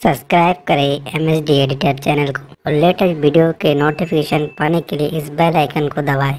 Subscribe करें M S D editor channel को और लेटेस्ट वीडियो के नोटिफिकेशन पाने के लिए इस बेल आइकन को दबाएँ।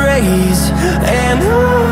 raise and I